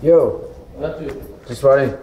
Yo, just running.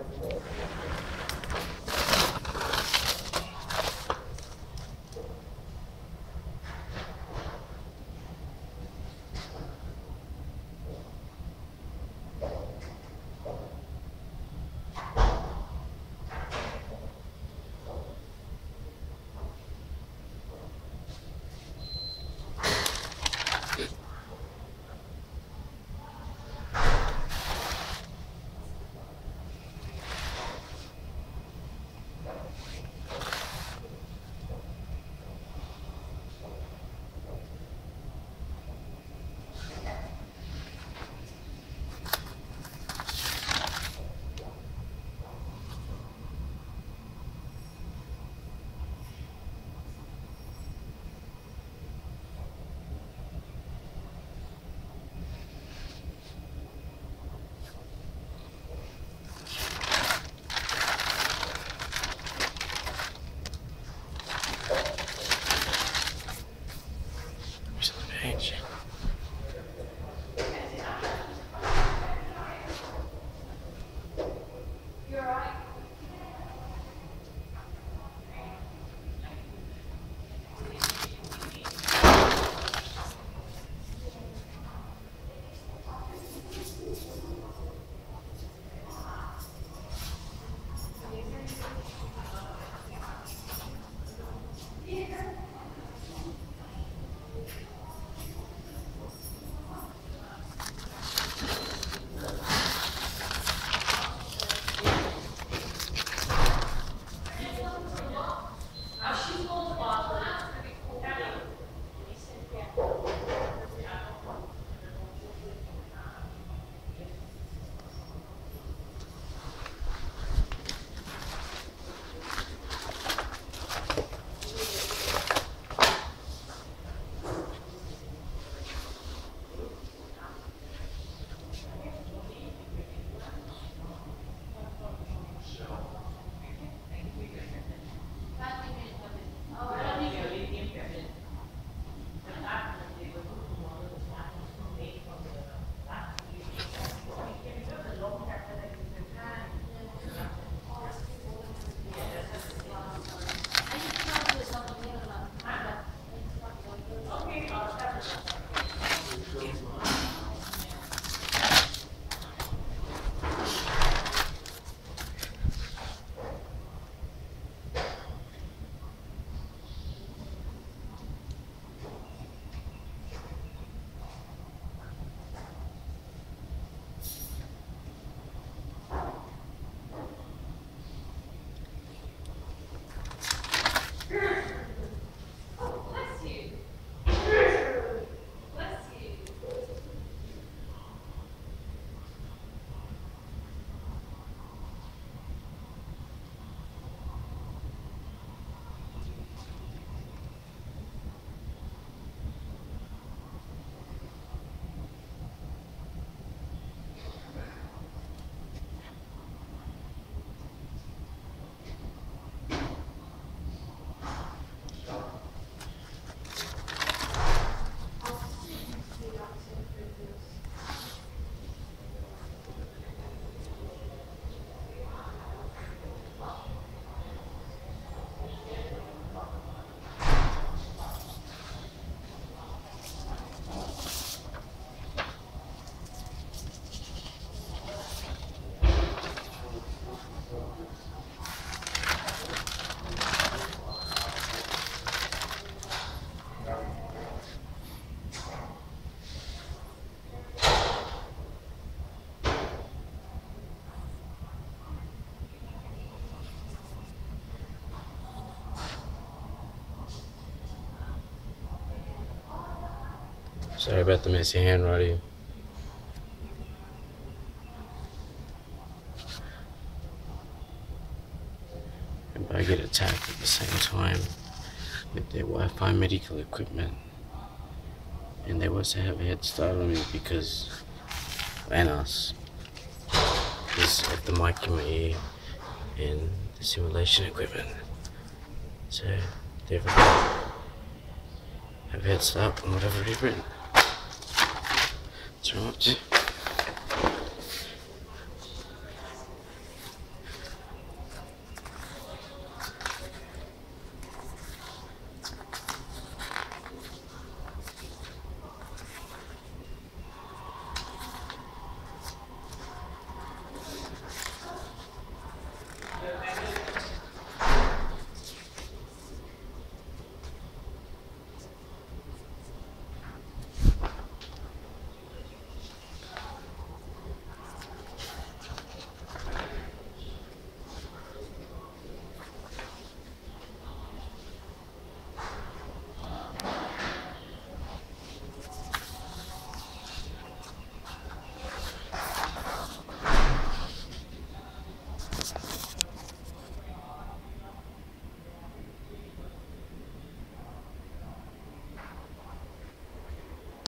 Sorry about the messy handwriting. And I get attacked at the same time with their Wi-Fi medical equipment. And they was to have a head start on me because Vanos is at the mic in my ear and the simulation equipment. So they've have a head start on whatever they've written. 좋지.